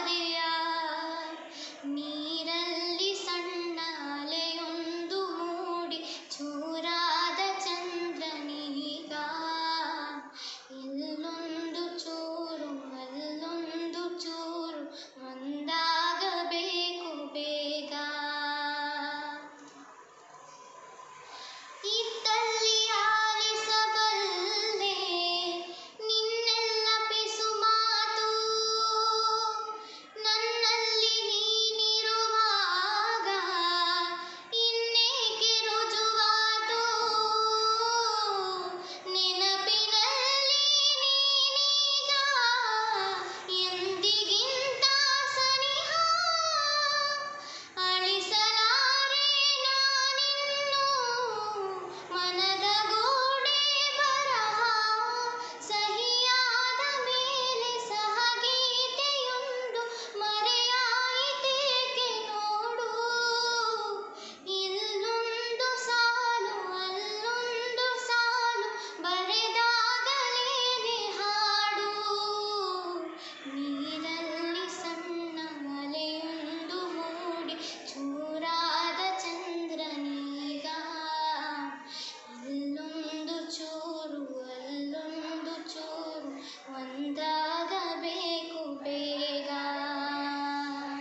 Mahadeviya.